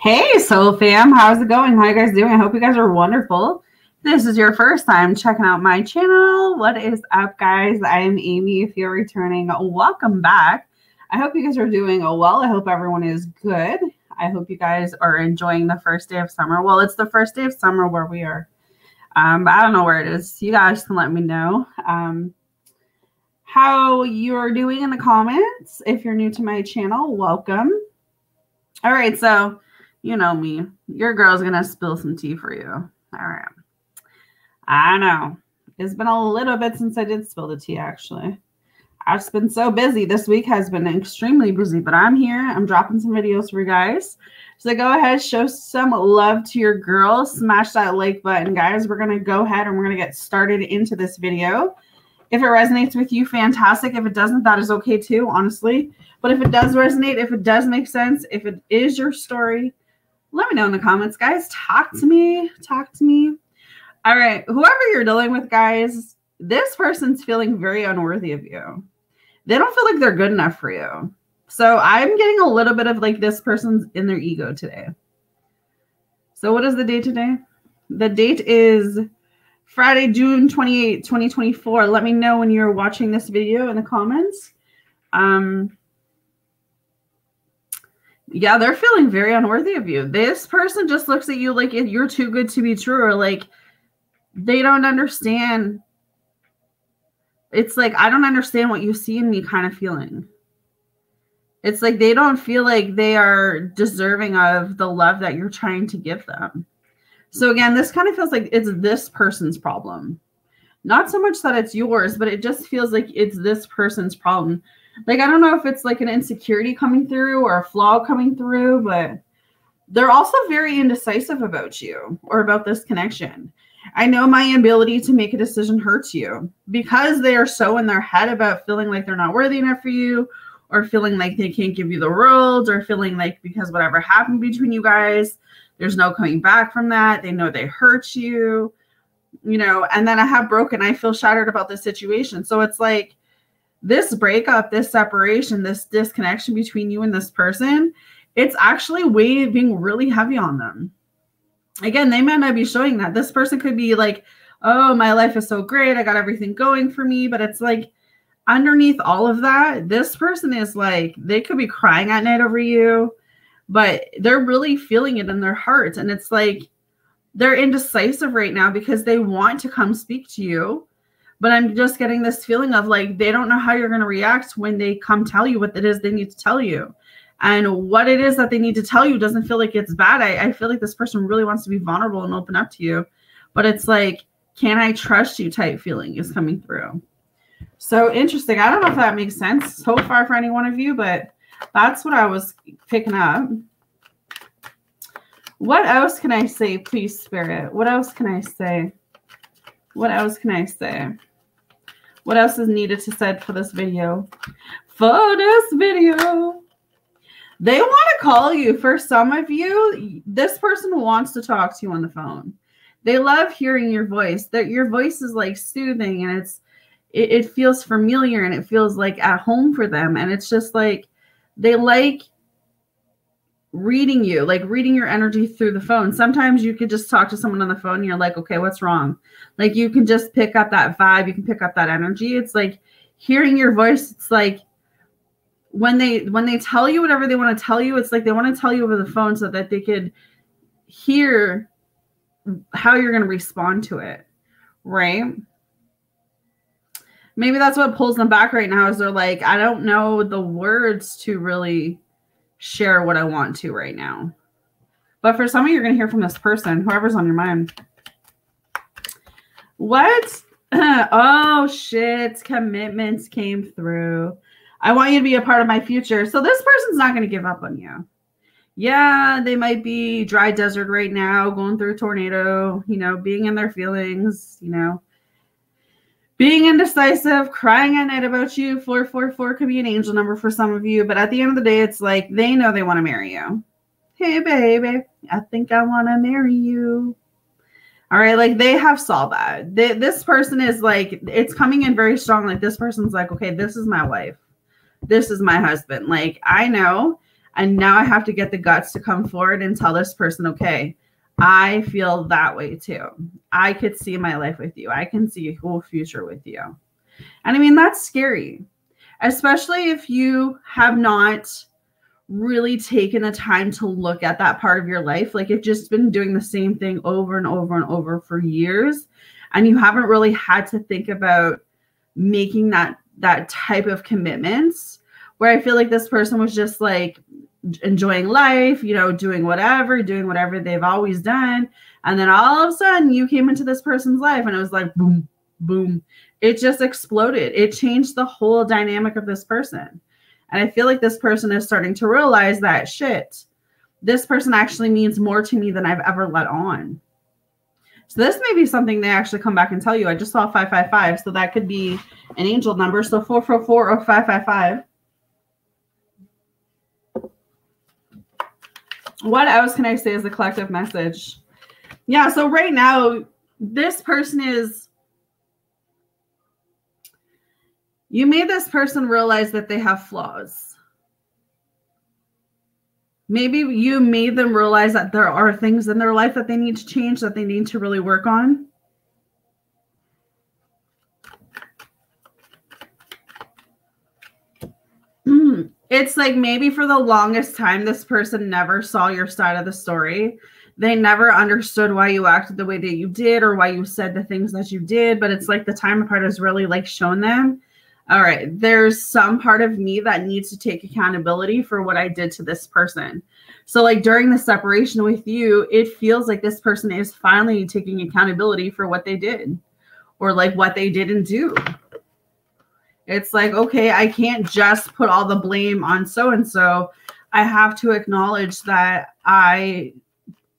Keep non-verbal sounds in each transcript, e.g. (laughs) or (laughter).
Hey, Soul Fam, how's it going? How you guys doing? I hope you guys are wonderful. This is your first time checking out my channel. What is up, guys? I am Amy. If you're returning, welcome back. I hope you guys are doing well. I hope everyone is good. I hope you guys are enjoying the first day of summer. Well, it's the first day of summer where we are. Um, I don't know where it is. You guys can let me know um, how you're doing in the comments. If you're new to my channel, welcome. All right, so you know me. Your girl's gonna spill some tea for you. All right. I know. It's been a little bit since I did spill the tea, actually. I've just been so busy. This week has been extremely busy, but I'm here. I'm dropping some videos for you guys. So go ahead, show some love to your girl. Smash that like button, guys. We're going to go ahead and we're going to get started into this video. If it resonates with you, fantastic. If it doesn't, that is okay too, honestly. But if it does resonate, if it does make sense, if it is your story, let me know in the comments, guys. Talk to me. Talk to me. All right. Whoever you're dealing with, guys, this person's feeling very unworthy of you. They don't feel like they're good enough for you. So I'm getting a little bit of like this person's in their ego today. So what is the date today? The date is Friday, June 28, 2024. Let me know when you're watching this video in the comments. Um, yeah, they're feeling very unworthy of you. This person just looks at you like you're too good to be true, or like they don't understand. It's like, I don't understand what you see in me kind of feeling. It's like they don't feel like they are deserving of the love that you're trying to give them. So, again, this kind of feels like it's this person's problem. Not so much that it's yours, but it just feels like it's this person's problem like I don't know if it's like an insecurity coming through or a flaw coming through, but they're also very indecisive about you or about this connection. I know my ability to make a decision hurts you because they are so in their head about feeling like they're not worthy enough for you or feeling like they can't give you the world or feeling like because whatever happened between you guys, there's no coming back from that. They know they hurt you, you know, and then I have broken, I feel shattered about this situation. So it's like this breakup, this separation, this disconnection between you and this person, it's actually weighing really heavy on them. Again, they might not be showing that. This person could be like, oh, my life is so great. I got everything going for me. But it's like underneath all of that, this person is like, they could be crying at night over you, but they're really feeling it in their hearts. And it's like they're indecisive right now because they want to come speak to you but I'm just getting this feeling of like they don't know how you're going to react when they come tell you what it is they need to tell you. And what it is that they need to tell you doesn't feel like it's bad. I, I feel like this person really wants to be vulnerable and open up to you. But it's like, can I trust you type feeling is coming through. So interesting. I don't know if that makes sense so far for any one of you, but that's what I was picking up. What else can I say, please, Spirit? What else can I say? What else can I say? What else is needed to said for this video? For this video. They want to call you. For some of you, this person wants to talk to you on the phone. They love hearing your voice. That your voice is like soothing and it's it, it feels familiar and it feels like at home for them. And it's just like they like reading you, like reading your energy through the phone. Sometimes you could just talk to someone on the phone and you're like, okay, what's wrong? Like you can just pick up that vibe, you can pick up that energy. It's like hearing your voice, it's like when they when they tell you whatever they want to tell you, it's like they want to tell you over the phone so that they could hear how you're going to respond to it. Right? Maybe that's what pulls them back right now is they're like, I don't know the words to really share what I want to right now. But for some of you, you're going to hear from this person, whoever's on your mind. What? (clears throat) oh, shit. Commitments came through. I want you to be a part of my future. So this person's not going to give up on you. Yeah, they might be dry desert right now, going through a tornado, you know, being in their feelings, you know, being indecisive, crying at night about you. 444 could be an angel number for some of you, but at the end of the day, it's like they know they want to marry you. Hey, baby, I think I want to marry you. All right, like they have saw that. They, this person is like, it's coming in very strong. Like this person's like, okay, this is my wife. This is my husband. Like I know And now I have to get the guts to come forward and tell this person, okay, I feel that way too. I could see my life with you. I can see a whole future with you. And I mean, that's scary, especially if you have not really taken the time to look at that part of your life. Like you've just been doing the same thing over and over and over for years. And you haven't really had to think about making that that type of commitments where I feel like this person was just like enjoying life, you know, doing whatever, doing whatever they've always done. And then all of a sudden you came into this person's life and it was like boom, boom. It just exploded. It changed the whole dynamic of this person. And I feel like this person is starting to realize that shit, this person actually means more to me than I've ever let on. So this may be something they actually come back and tell you. I just saw 555, so that could be an angel number. So 444 or 555. What else can I say as a collective message? Yeah, so right now, this person is you made this person realize that they have flaws. Maybe you made them realize that there are things in their life that they need to change, that they need to really work on. It's like maybe for the longest time, this person never saw your side of the story. They never understood why you acted the way that you did or why you said the things that you did. But it's like the time apart has really like shown them all right, there's some part of me that needs to take accountability for what I did to this person. So, like during the separation with you, it feels like this person is finally taking accountability for what they did or like what they didn't do. It's like, okay, I can't just put all the blame on so and so. I have to acknowledge that I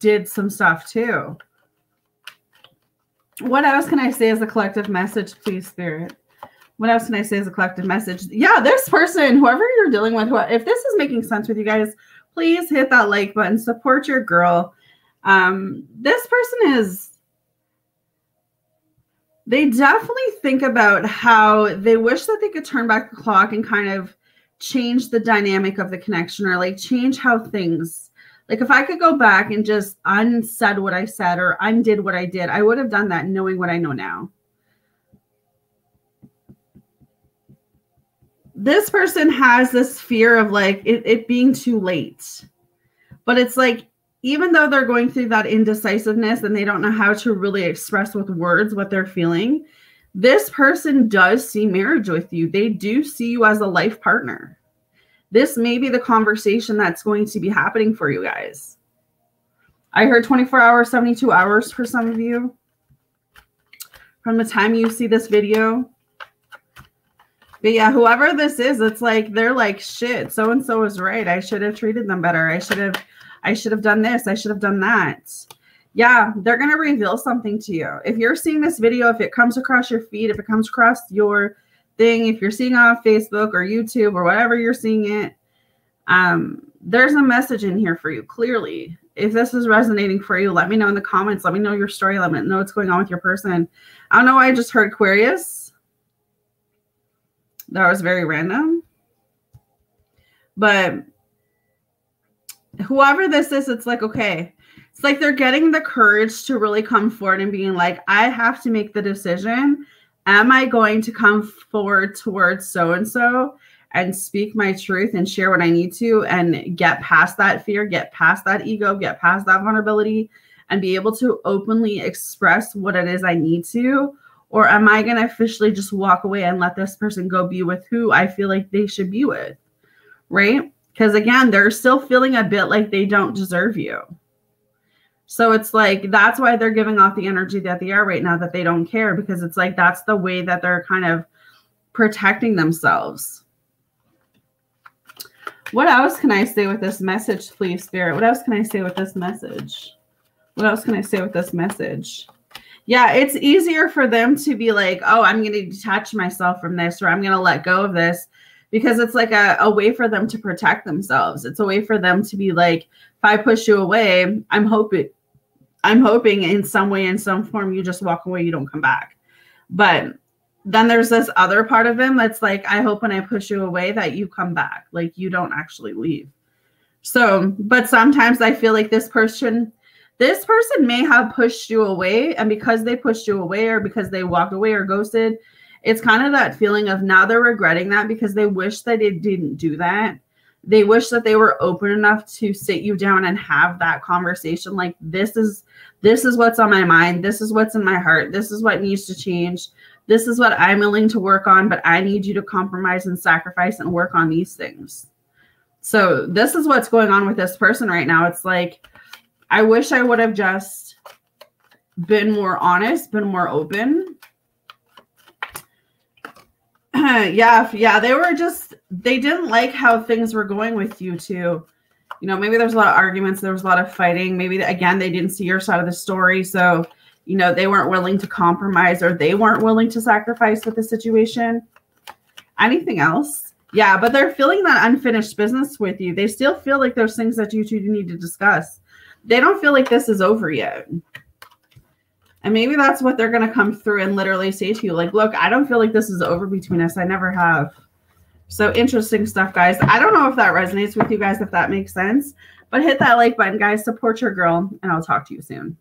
did some stuff too. What else can I say as a collective message, please, Spirit? what else can I say as a collective message? Yeah, this person, whoever you're dealing with, if this is making sense with you guys, please hit that like button, support your girl. Um, this person is, they definitely think about how they wish that they could turn back the clock and kind of change the dynamic of the connection or like change how things, like if I could go back and just unsaid what I said or undid what I did, I would have done that knowing what I know now this person has this fear of like it, it being too late. But it's like, even though they're going through that indecisiveness and they don't know how to really express with words what they're feeling, this person does see marriage with you. They do see you as a life partner. This may be the conversation that's going to be happening for you guys. I heard 24 hours, 72 hours for some of you. From the time you see this video, but yeah, whoever this is, it's like they're like shit. So and so is right. I should have treated them better. I should have, I should have done this. I should have done that. Yeah, they're gonna reveal something to you. If you're seeing this video, if it comes across your feed, if it comes across your thing, if you're seeing on Facebook or YouTube or whatever you're seeing it, um, there's a message in here for you. Clearly, if this is resonating for you, let me know in the comments. Let me know your story. Let me know what's going on with your person. I don't know why I just heard Aquarius that was very random. But whoever this is, it's like, okay, it's like they're getting the courage to really come forward and being like, I have to make the decision. Am I going to come forward towards so and so and speak my truth and share what I need to and get past that fear, get past that ego, get past that vulnerability, and be able to openly express what it is I need to? Or am I going to officially just walk away and let this person go be with who I feel like they should be with? Right? Because again, they're still feeling a bit like they don't deserve you. So it's like that's why they're giving off the energy that they are right now, that they don't care, because it's like that's the way that they're kind of protecting themselves. What else can I say with this message, please, Spirit? What else can I say with this message? What else can I say with this message? yeah, it's easier for them to be like, oh, I'm going to detach myself from this or I'm going to let go of this because it's like a, a way for them to protect themselves. It's a way for them to be like, if I push you away, I'm hoping, I'm hoping in some way, in some form, you just walk away, you don't come back. But then there's this other part of them that's like, I hope when I push you away that you come back, like you don't actually leave. So, but sometimes I feel like this person, this person may have pushed you away. And because they pushed you away or because they walked away or ghosted, it's kind of that feeling of now they're regretting that because they wish that they didn't do that. They wish that they were open enough to sit you down and have that conversation. Like, this is this is what's on my mind. This is what's in my heart. This is what needs to change. This is what I'm willing to work on, but I need you to compromise and sacrifice and work on these things. So, this is what's going on with this person right now. It's like, I wish I would have just been more honest, been more open. (laughs) yeah, yeah, they were just, they didn't like how things were going with you too you know, maybe there's a lot of arguments, there was a lot of fighting. Maybe again, they didn't see your side of the story. So, you know, they weren't willing to compromise or they weren't willing to sacrifice with the situation. Anything else? Yeah, but they're feeling that unfinished business with you. They still feel like there's things that you two need to discuss. They don't feel like this is over yet. And maybe that's what they're going to come through and literally say to you like, look, I don't feel like this is over between us. I never have. So interesting stuff, guys. I don't know if that resonates with you guys, if that makes sense, but hit that like button, guys. Support your girl, and I'll talk to you soon.